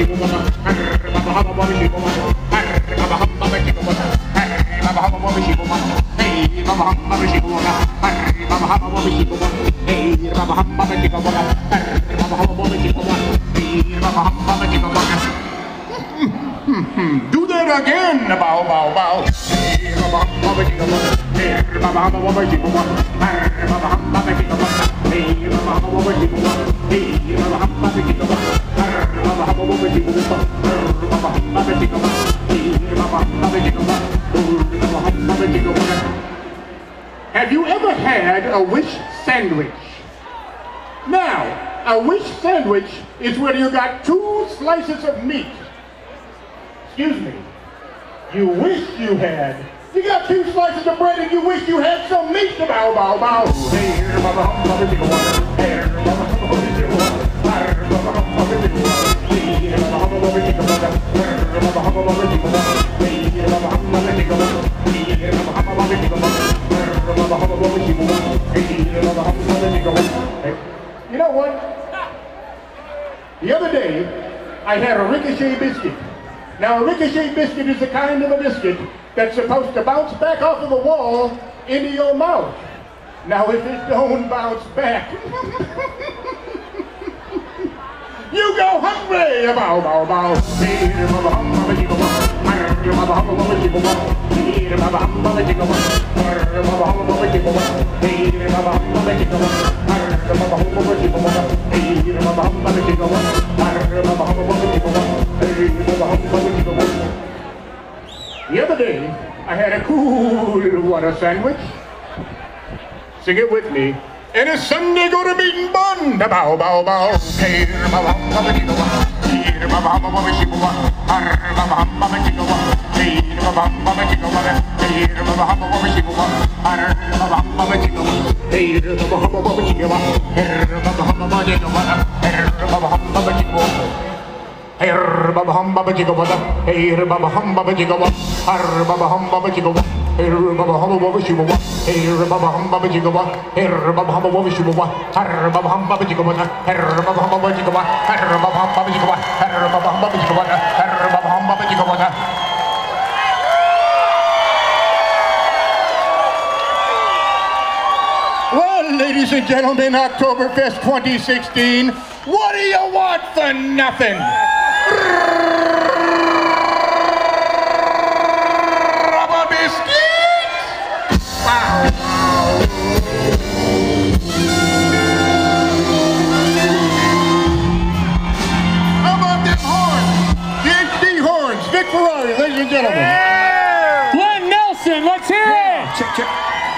Do that again, bow, bow, bow. Hey, Baba, Baba, Chica, Baba. Hey, Baba, Baba, Chica, Baba. Hey, Baba, Baba, Chica, Baba. Hey, Baba, Baba, Chica, Baba. Hey, Baba, Baba, Chica, Baba. Have you ever had a wish sandwich? Now, a wish sandwich is where you got two slices of meat. Excuse me. You wish you had. You got two slices of bread and you wish you had some meat bow, bow, bow. Know what? The other day, I had a ricochet biscuit. Now, a ricochet biscuit is the kind of a biscuit that's supposed to bounce back off of the wall into your mouth. Now, if it don't bounce back, you go hungry. Bow, bow, bow. The other day, I had a cool water sandwich. Sing it with me. And a Sunday go to meeting bun. Da bow bow bow. Hey. Hey. Hey. Hey, baba hum baba chicka baba. Hey, baba hum baba chicka baba. Har baba hum baba chicka baba. Hey, baba hum baba chicka baba. Hey, baba hum baba. Hey, chicka baba. Har baba hum baba chicka baba. Har baba hum baba chicka baba. Har baba hum baba baba Ladies and gentlemen, Oktoberfest 2016, what do you want for nothing? Rubber biscuit? Wow. How about them horns? The horns, Vic Ferrari, ladies and gentlemen. Len Nelson, let's hear it! Check, check.